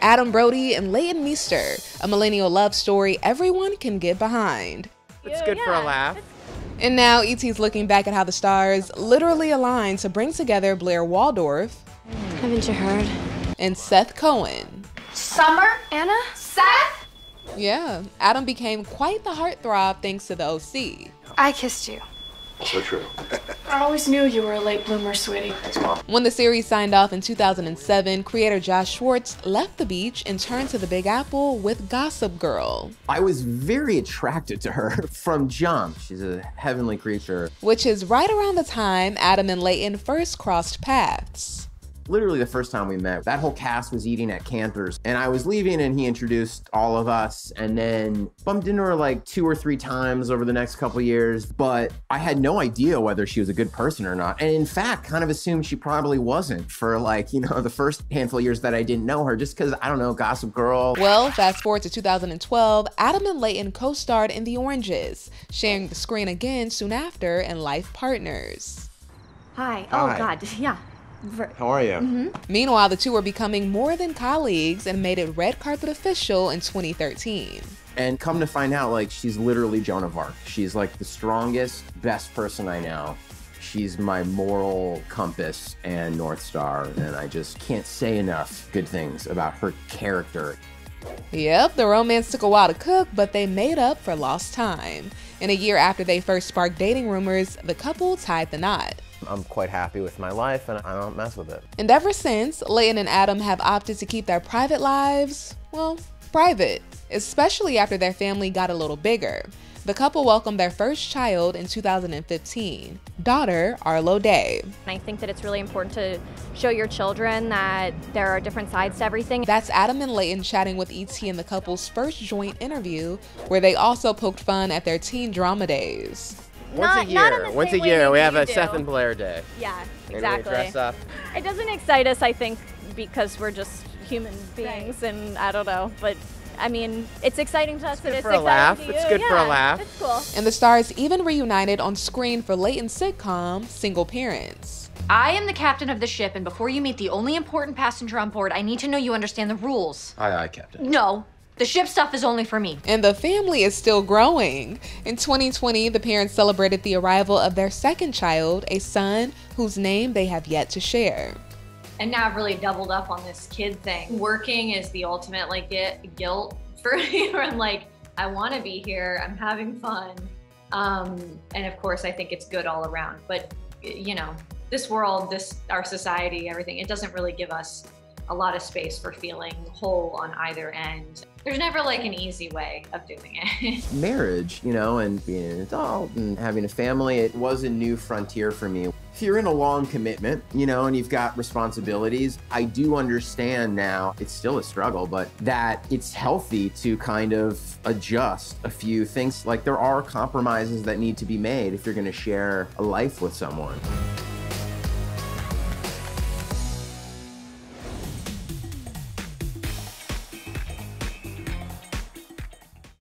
Adam Brody and Leighton Meester, a millennial love story everyone can get behind. It's good for a laugh. And now ET's looking back at how the stars literally aligned to bring together Blair Waldorf. Haven't you heard? And Seth Cohen. Summer? Anna? Seth? Yeah, Adam became quite the heartthrob thanks to the OC. I kissed you. So true. I always knew you were a late bloomer, sweetie. Thanks, Mom. When the series signed off in 2007, creator Josh Schwartz left the beach and turned to the Big Apple with Gossip Girl. I was very attracted to her from jump. She's a heavenly creature. Which is right around the time Adam and Leighton first crossed paths literally the first time we met, that whole cast was eating at Canter's and I was leaving and he introduced all of us and then bumped into her like two or three times over the next couple years, but I had no idea whether she was a good person or not. And in fact, kind of assumed she probably wasn't for like, you know, the first handful of years that I didn't know her just because, I don't know, Gossip Girl. Well, fast forward to 2012, Adam and Leighton co-starred in The Oranges, sharing the screen again soon after in Life Partners. Hi. Oh, Hi. God. Yeah. How are you? Mm-hmm. Meanwhile, the two were becoming more than colleagues and made it red carpet official in 2013. And come to find out, like, she's literally Joan of Arc. She's like the strongest, best person I know. She's my moral compass and North Star, and I just can't say enough good things about her character. Yep, the romance took a while to cook, but they made up for lost time. In a year after they first sparked dating rumors, the couple tied the knot. I'm quite happy with my life and I don't mess with it. And ever since, Leighton and Adam have opted to keep their private lives, well, private, especially after their family got a little bigger. The couple welcomed their first child in 2015, daughter Arlo Day. I think that it's really important to show your children that there are different sides to everything. That's Adam and Leighton chatting with ET in the couple's first joint interview, where they also poked fun at their teen drama days. Once Not- a not in year. the Once a same way year, we have a do. Seth and Blair day. Yeah, And we exactly. dress up. It doesn't excite us, I think, because we're just human beings, and I don't know, but I mean, it's exciting to us. good and for a exciting laugh. It's you. good for a laugh. It's cool. And the stars even reunited on screen for Leighton's sitcom, Single Parents. I am the captain of the ship, and before you meet the only important passenger on board, I need to know you understand the rules. Aye, aye, Captain. No, the ship stuff is only for me. And the family is still growing. In 2020, the parents celebrated the arrival of their second child, a son whose name they have yet to share. and now I've really doubled up on this kid thing. Working is the ultimate like get guilt for me. Where I'm like, I want to be here. I'm having fun, um, and of course, I think it's good all around. But you know, this world, this our society, everything, it doesn't really give us a lot of space for feeling whole on either end. There's never like an easy way of doing it. Marriage, you know, and being an adult and having a family, it was a new frontier for me. If you're in a long commitment, you know, and you've got responsibilities, I do understand now, it's still a struggle, but that it's healthy to kind of adjust a few things. Like there are compromises that need to be made if you're going to share a life with someone.